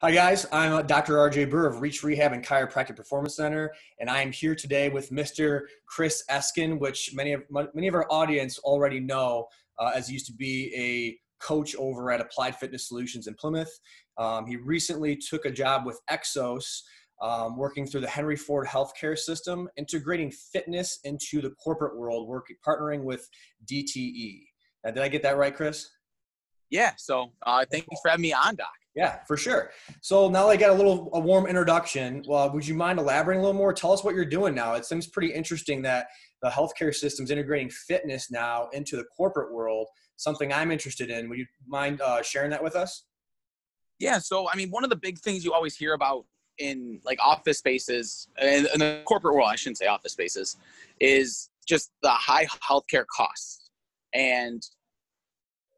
Hi, guys. I'm uh, Dr. RJ Burr of Reach Rehab and Chiropractic Performance Center, and I am here today with Mr. Chris Eskin, which many of many of our audience already know, uh, as he used to be a coach over at Applied Fitness Solutions in Plymouth. Um, he recently took a job with Exos, um, working through the Henry Ford healthcare system, integrating fitness into the corporate world, working partnering with DTE. Now, did I get that right, Chris? Yeah. So uh, thank you for having me on, Doc. Yeah, for sure. So now I got a little a warm introduction. Well, would you mind elaborating a little more? Tell us what you're doing now. It seems pretty interesting that the healthcare system's integrating fitness now into the corporate world. Something I'm interested in. Would you mind uh, sharing that with us? Yeah. So I mean, one of the big things you always hear about in like office spaces in, in the corporate world, I shouldn't say office spaces, is just the high healthcare costs. And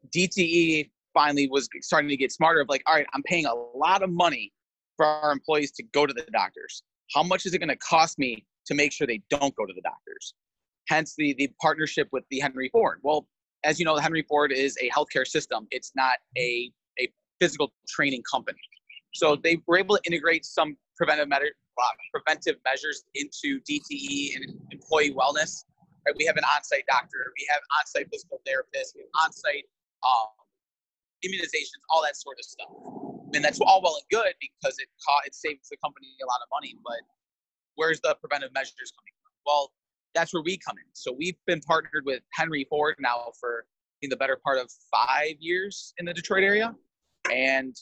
DTE finally was starting to get smarter of like, all right, I'm paying a lot of money for our employees to go to the doctors. How much is it going to cost me to make sure they don't go to the doctors? Hence the the partnership with the Henry Ford. Well, as you know, the Henry Ford is a healthcare system. It's not a a physical training company. So they were able to integrate some preventive uh, preventive measures into DTE and employee wellness. Right? We have an on-site doctor, we have on-site physical therapist, we have on-site um, immunizations, all that sort of stuff. And that's all well and good because it co- it saves the company a lot of money. But where's the preventive measures coming from? Well, that's where we come in. So we've been partnered with Henry Ford now for in the better part of five years in the Detroit area, and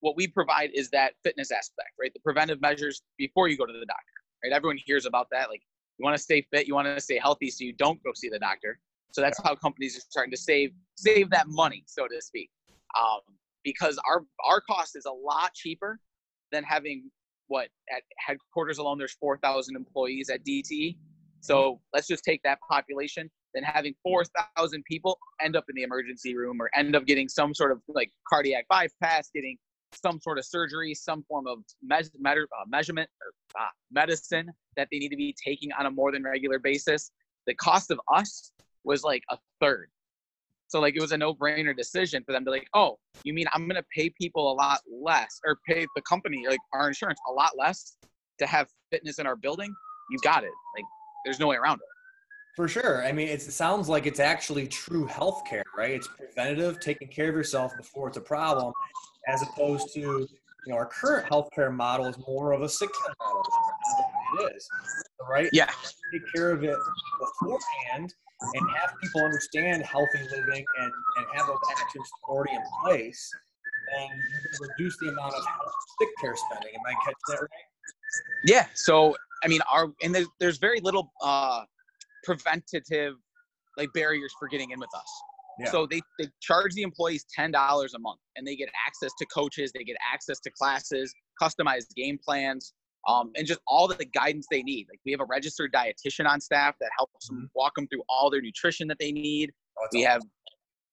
what we provide is that fitness aspect, right? The preventive measures before you go to the doctor, right? Everyone hears about that. Like you want to stay fit, you want to stay healthy, so you don't go see the doctor. So that's how companies are starting to save save that money, so to speak, um, because our our cost is a lot cheaper than having what at headquarters alone. There's 4,000 employees at DT. So let's just take that population. Then having 4,000 people end up in the emergency room or end up getting some sort of like cardiac bypass, getting some sort of surgery, some form of me- me- uh, measurement or uh, medicine that they need to be taking on a more than regular basis. The cost of us was like a third. So like it was a no-brainer decision for them to like, oh, you mean I'm gonna pay people a lot less or pay the company like our insurance a lot less to have fitness in our building? You got it. Like there's no way around it. For sure. I mean, it sounds like it's actually true health care, right? It's preventative, taking care of yourself before it's a problem, as opposed to you know our current healthcare model is more of a sick care model. It is, right? Yeah. Take care of it beforehand and have people understand healthy living and, and have those actions already in place, then you can reduce the amount of sick care spending. Am I catching that right? Yeah. So I mean, our and there's, there's very little uh, preventative like barriers for getting in with us. Yeah. So they, they charge the employees ten dollars a month, and they get access to coaches, they get access to classes, customized game plans, um, and just all the guidance they need. Like we have a registered dietitian on staff that helps them mm-hmm. walk them through all their nutrition that they need. Oh, we awesome. have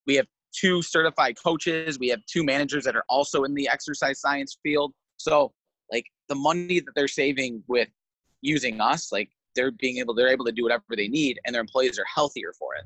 we have two certified coaches. We have two managers that are also in the exercise science field. So like the money that they're saving with using us, like they're being able they're able to do whatever they need, and their employees are healthier for it.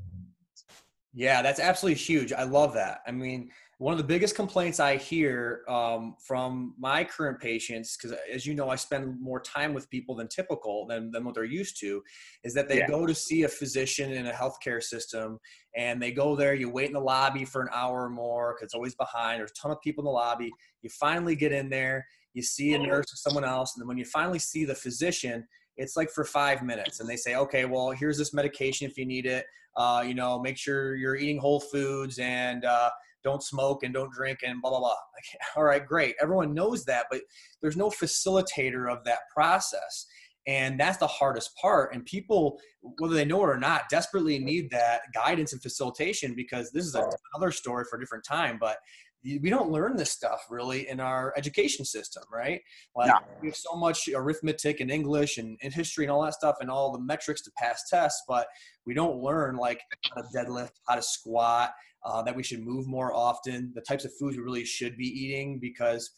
Yeah, that's absolutely huge. I love that. I mean, one of the biggest complaints I hear um, from my current patients, because as you know, I spend more time with people than typical than, than what they're used to, is that they yeah. go to see a physician in a healthcare system and they go there, you wait in the lobby for an hour or more because it's always behind. There's a ton of people in the lobby. You finally get in there, you see a nurse or someone else, and then when you finally see the physician, it's like for five minutes and they say okay well here's this medication if you need it uh, you know make sure you're eating whole foods and uh, don't smoke and don't drink and blah blah blah. Like all right great. Everyone knows that but there's no facilitator of that process. And that's the hardest part. And people whether they know it or not desperately need that guidance and facilitation because this is another story for a different time. But we don't learn this stuff really in our education system, right? Like no. we have so much arithmetic and English and, and, history and all that stuff and all the metrics to pass tests, but we don't learn like how to deadlift, how to squat, uh, that we should move more often, the types of foods we really should be eating because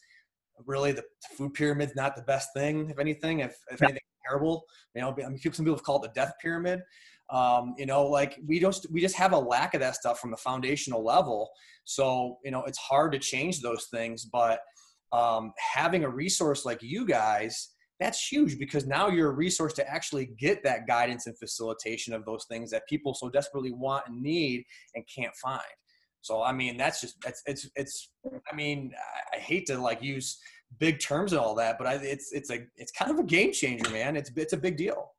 really the food pyramid's not the best thing, if anything, if, if anything terrible. You know, I mean, some people have called it the death pyramid. Um, you know, like we just we just have a lack of that stuff from the foundational level. So you know, it's hard to change those things. But um, having a resource like you guys that's huge because now you're a resource to actually get that guidance and facilitation of those things that people so desperately want and need and can't find. So i mean that's just that's it's it's i mean i hate to like use big terms and all that but I, it's it's a it's kind of a game changer man. It's it's a big deal.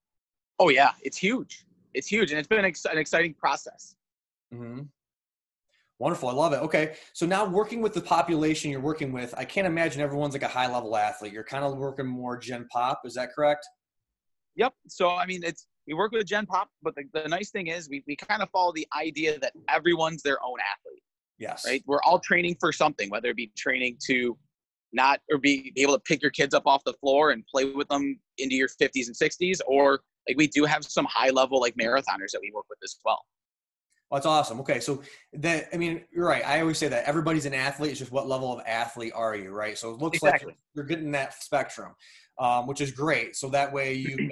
Oh yeah. It's huge. It's huge and it's been an, ex- an exciting process. Mm-hmm. Wonderful. I love it. Okay. So now working with the population you're working with, I can't imagine everyone's like a high level athlete. You're kind of working more gen pop. Is that correct? Yep. So, I mean, it's, we work with gen pop, but the, the nice thing is we, we kind of follow the idea that everyone's their own athlete. Yes. Right. We're all training for something, whether it be training to not, or be, be able to pick your kids up off the floor and play with them into your 50s and 60s, or like we do have some high level like marathoners that we work with as well. That's awesome. Okay, so that I mean, you're right. I always say that everybody's an athlete. It's just what level of athlete are you, right? So it looks exactly. like you're getting that spectrum, um, which is great. So that way you can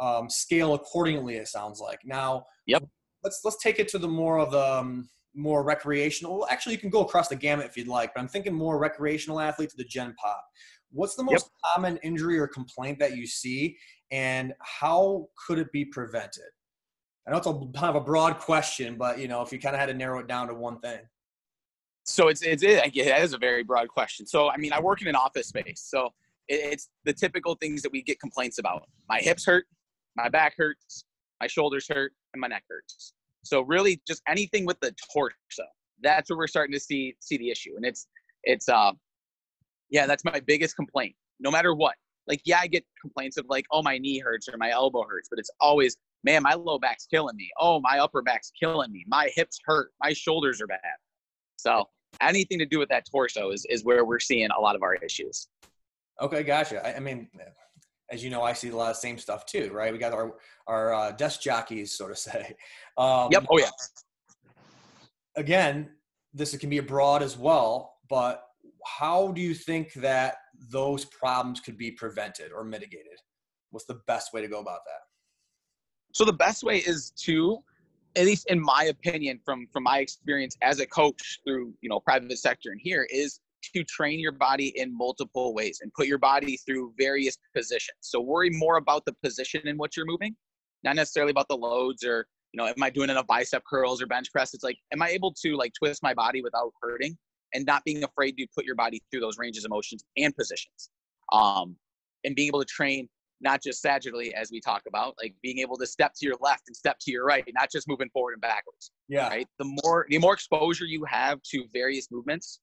um, scale accordingly. It sounds like now. Yep. Let's let's take it to the more of the um, more recreational. Well, actually, you can go across the gamut if you'd like, but I'm thinking more recreational athlete to the Gen Pop. What's the most yep. common injury or complaint that you see, and how could it be prevented? I know it's a kind of a broad question, but you know, if you kind of had to narrow it down to one thing. So it's it's it, is a very broad question. So I mean, I work in an office space, so it's the typical things that we get complaints about. My hips hurt, my back hurts, my shoulders hurt, and my neck hurts. So really, just anything with the torso. That's where we're starting to see see the issue, and it's it's uh, yeah, that's my biggest complaint. No matter what, like yeah, I get complaints of like, oh, my knee hurts or my elbow hurts, but it's always man, my low back's killing me. Oh, my upper back's killing me. My hips hurt. My shoulders are bad. So anything to do with that torso is, is where we're seeing a lot of our issues. Okay, gotcha. I, I mean, as you know, I see a lot of same stuff too, right? We got our our uh, desk jockeys, so to say. Um, yep. Oh yeah. Again, this can be broad as well, but how do you think that those problems could be prevented or mitigated? What's the best way to go about that? So the best way is to, at least in my opinion, from from my experience as a coach through you know private sector and here is to train your body in multiple ways and put your body through various positions. So worry more about the position in which you're moving, not necessarily about the loads or you know am I doing enough bicep curls or bench press. It's like am I able to like twist my body without hurting and not being afraid to put your body through those ranges of motions and positions. Um, and being able to train not just sagittally as we talk about like being able to step to your left and step to your right not just moving forward and backwards yeah. right? The more the more exposure you have to various movements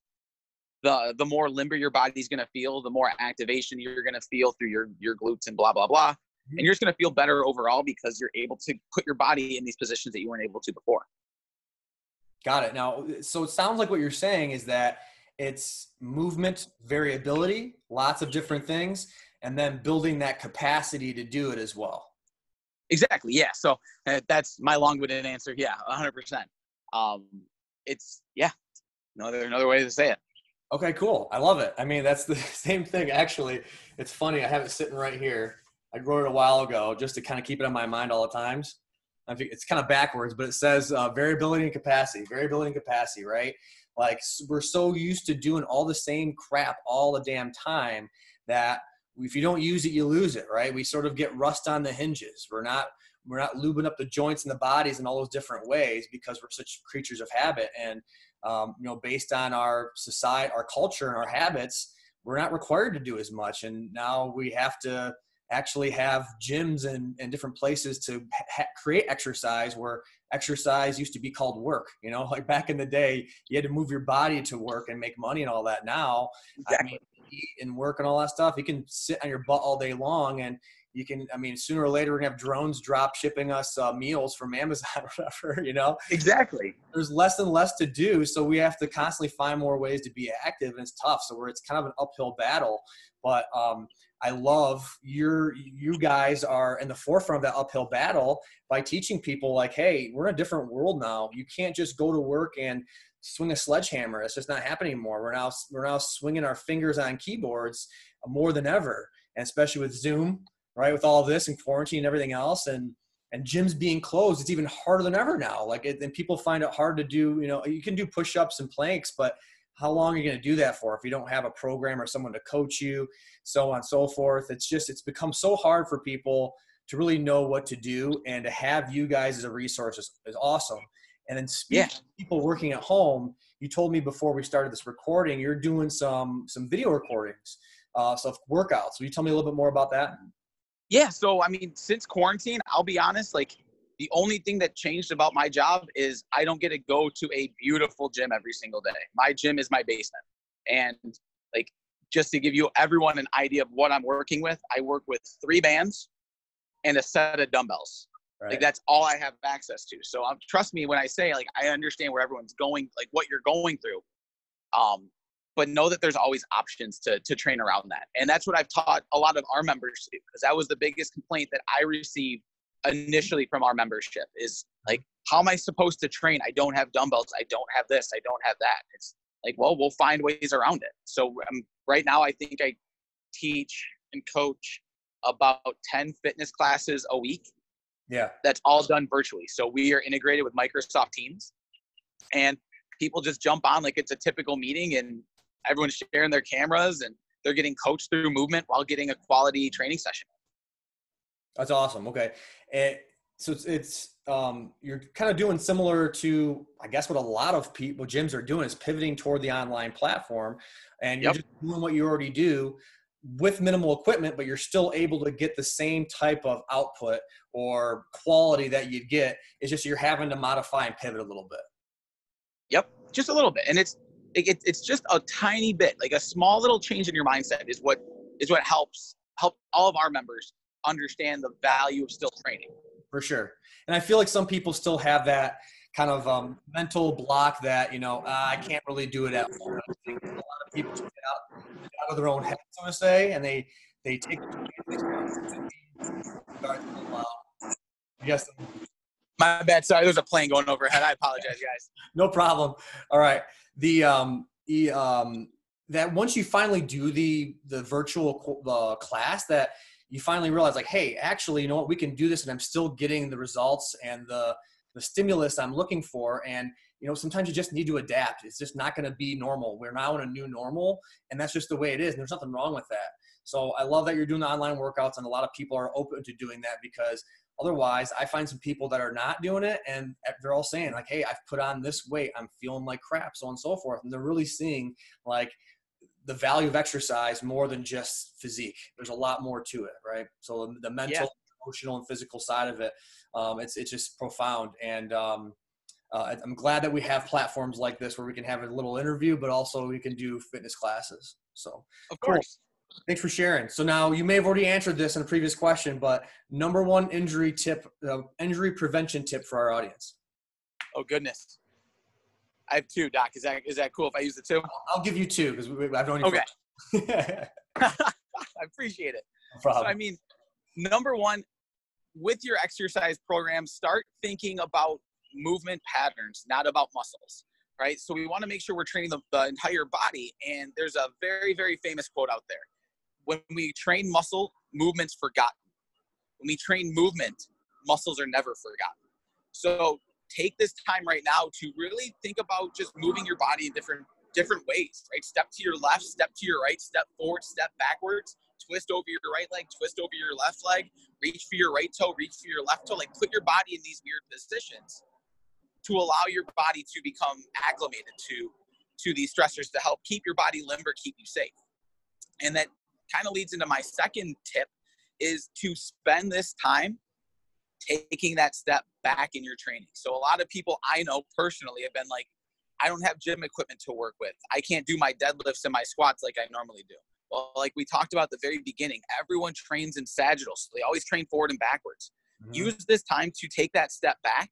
the the more limber your body's going to feel the more activation you're going to feel through your your glutes and blah blah blah. Mm-hmm. and you're just going to feel better overall because you're able to put your body in these positions that you weren't able to before. Got it. Now so it sounds like what you're saying is that it's movement variability lots of different things and then building that capacity to do it as well. Exactly. Yeah. So uh, that's my long-winded answer. Yeah, 100%. Um, it's yeah, another another way to say it. Okay, cool. I love it. I mean, that's the same thing. Actually, it's funny. I have it sitting right here. I wrote it a while ago just to kind of keep it on my mind all the times. I think it's kind of backwards, but it says uh, variability and capacity. Variability and capacity, right? Like we're so used to doing all the same crap all the damn time that if you don't use it, you lose it, right? We sort of get rust on the hinges. We're not we're not lubing up the joints and the bodies in all those different ways because we're such creatures of habit. And um, you know, based on our society, our culture, and our habits, we're not required to do as much. And now we have to actually have gyms and, and different places to ha- create exercise where exercise used to be called work you know like back in the day you had to move your body to work and make money and all that now exactly. I mean, eat and work and all that stuff. You can sit on your butt all day long and you can, I mean, sooner or later we're gonna have drones drop shipping us uh, meals from Amazon or whatever, you know? Exactly. There's less and less to do. So we have to constantly find more ways to be active and it's tough. So where it's kind of an uphill battle, but, um, I love your you guys are in the forefront of that uphill battle by teaching people like, hey, we're in a different world now. You can't just go to work and swing a sledgehammer. It's just not happening anymore. We're now we're now swinging our fingers on keyboards more than ever, and especially with Zoom, right? With all this and quarantine and everything else, and and gyms being closed, it's even harder than ever now. Like, it, and people find it hard to do. You know, you can do push-ups and planks, but how long are you going to do that for if you don't have a program or someone to coach you so on and so forth it's just it's become so hard for people to really know what to do and to have you guys as a resource is, is awesome and then speaking yeah. people working at home you told me before we started this recording you're doing some some video recordings uh, so workouts will you tell me a little bit more about that yeah so i mean since quarantine i'll be honest like the only thing that changed about my job is I don't get to go to a beautiful gym every single day. My gym is my basement. And like just to give you everyone an idea of what I'm working with, I work with three bands and a set of dumbbells. Right. Like that's all I have access to. So um, trust me when I say like I understand where everyone's going, like what you're going through. Um, but know that there's always options to to train around that. And that's what I've taught a lot of our members to because that was the biggest complaint that I received initially from our membership is like how am i supposed to train i don't have dumbbells i don't have this i don't have that it's like well we'll find ways around it so um, right now i think i teach and coach about 10 fitness classes a week yeah. that's all done virtually. So we are integrated with microsoft teams and people just jump on like it's a typical meeting and everyone's sharing their cameras and they're getting coached through movement while getting a quality training session. That's awesome. Okay. And so it's, it's um, you're kind of doing similar to, I guess, what a lot of people gyms are doing is pivoting toward the online platform, and you're just doing what you already do with minimal equipment, but you're still able to get the same type of output or quality that you'd get. It's just you're having to modify and pivot a little bit. Yep, just a little bit, and it's it, it's just a tiny bit, like a small little change in your mindset is what is what helps help all of our members understand the value of still training. For sure. And I feel like some people still have that kind of um, mental block that, you know, uh, I can't really do it at home. I think a lot of people get out, get out of their own head, so to say, and they, they take Yes. My bad. Sorry, there's a plane going overhead. I apologize, guys. no problem. All right. The um the um that once you finally do the the virtual uh, class that you finally realize like hey actually you know what we can do this and i'm still getting the results and the the stimulus i'm looking for and you know sometimes you just need to adapt it's just not going to be normal we're now in a new normal and that's just the way it is and there's nothing wrong with that so i love that you're doing the online workouts and a lot of people are open to doing that because otherwise i find some people that are not doing it and they're all saying like hey i've put on this weight i'm feeling like crap so on and so forth and they're really seeing like the value of exercise more than just physique. There's a lot more to it, right? So the mental, yeah. emotional, and physical side of it, um, it's it's just profound. And um, uh, I'm glad that we have platforms like this where we can have a little interview, but also we can do fitness classes. So of course. Cool. Thanks for sharing. So now you may have already answered this in a previous question, but number one injury tip, uh, injury prevention tip for our audience. Oh goodness. I have two, Doc. Is that is that cool if I use the two? I'll give you two because I've known you. Okay. I appreciate it. No problem. So, I mean, number one, with your exercise program, start thinking about movement patterns, not about muscles, right? So we want to make sure we're training the, the entire body. And there's a very, very famous quote out there. When we train muscle, movement's forgotten. When we train movement, muscles are never forgotten. So take this time right now to really think about just moving your body in different different ways, right? Step to your left, step to your right, step forward, step backwards, twist over your right leg, twist over your left leg, reach for your right toe, reach for your left toe. Like put your body in these weird positions to allow your body to become acclimated to to these stressors to help keep your body limber, keep you safe. And that kind of leads into my second tip is to spend this time taking that step back in your training. So a lot of people I know personally have been like, I don't have gym equipment to work with. I can't do my deadlifts and my squats like I normally do. Well, like we talked about at the very beginning, everyone trains in sagittals. So they always train forward and backwards. Mm-hmm. Use this time to take that step back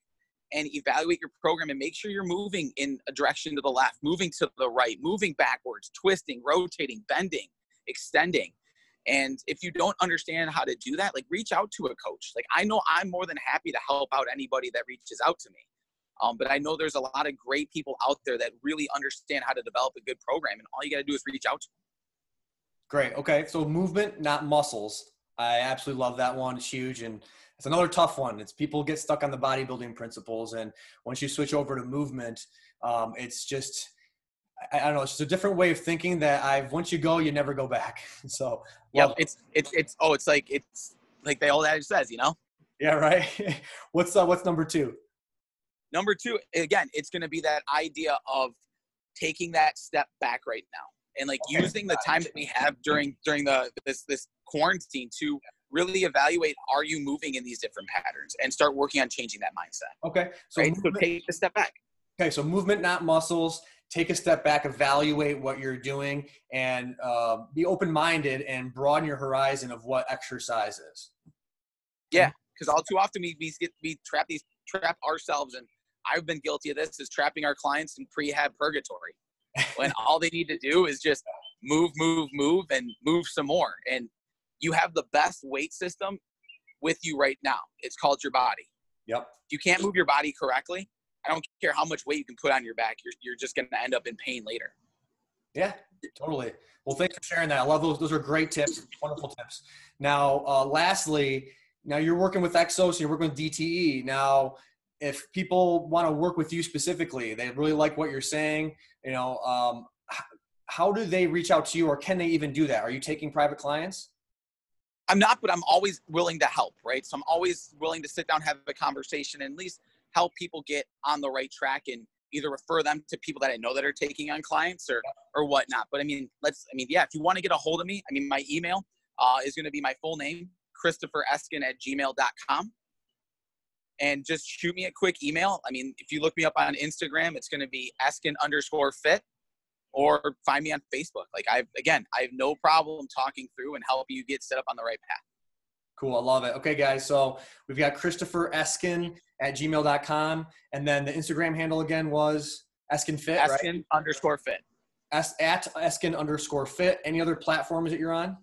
and evaluate your program and make sure you're moving in a direction to the left, moving to the right, moving backwards, twisting, rotating, bending, extending. And if you don't understand how to do that, like reach out to a coach. Like I know I'm more than happy to help out anybody that reaches out to me. Um, but I know there's a lot of great people out there that really understand how to develop a good program, and all you got to do is reach out to them. Great. Okay. So movement, not muscles. I absolutely love that one. It's huge. And it's another tough one. It's people get stuck on the bodybuilding principles. And once you switch over to movement, um, it's just I, I, don't know. It's just a different way of thinking that I've once you go, you never go back. So yeah, it's it's it's oh, it's like it's like the old adage says, you know. Yeah, right. what's uh, what's number two? Number two, again, it's going to be that idea of taking that step back right now and like okay. using the time that we have during during the this this quarantine to really evaluate are you moving in these different patterns and start working on changing that mindset. Okay. So, right? so take a step back. Okay, so movement, not muscles. Take a step back, evaluate what you're doing, and uh, be open-minded and broaden your horizon of what exercise is. Yeah, because all too often we we get we trap these trap ourselves, and I've been guilty of this is trapping our clients in prehab purgatory when all they need to do is just move, move, move, and move some more. And you have the best weight system with you right now. It's called your body. Yep. If you can't move your body correctly, I don't care how much weight you can put on your back. You're, you're just going to end up in pain later. Yeah, totally. Well, thanks for sharing that. I love those. Those are great tips. Wonderful tips. Now, uh, lastly, now you're working with Exos, you're working with DTE. Now, if people want to work with you specifically, they really like what you're saying, you know, um, how do they reach out to you or can they even do that? Are you taking private clients? I'm not, but I'm always willing to help, right? So I'm always willing to sit down, have a conversation, and at least help people get on the right track and either refer them to people that I know that are taking on clients or or whatnot. But I mean, let's I mean, yeah, if you want to get a hold of me, I mean my email uh, is gonna be my full name, Christopher Eskin at gmail.com and just shoot me a quick email. I mean, if you look me up on Instagram, it's going to be Eskin underscore fit or find me on Facebook. Like I've, again, I have no problem talking through and helping you get set up on the right path. Cool. I love it. Okay, guys. So we've got Christopher Eskin at gmail.com. And then the Instagram handle again was Eskin Fit, Eskin right? underscore fit. S at Eskin underscore fit. Any other platforms that you're on?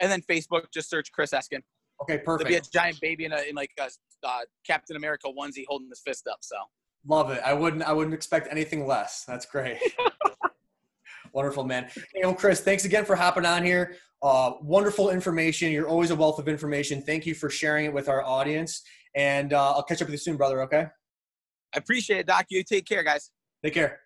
And then Facebook, just search Chris Eskin. Okay, perfect. There'll be a giant baby in, a, in like a uh, Captain America onesie holding his fist up. So love it. I wouldn't I wouldn't expect anything less. That's great. Wonderful, man. Hey, well, Chris, thanks again for hopping on here. Uh, wonderful information. You're always a wealth of information. Thank you for sharing it with our audience. And uh, I'll catch up with you soon, brother. Okay. I appreciate it, Doc. You take care, guys. Take care.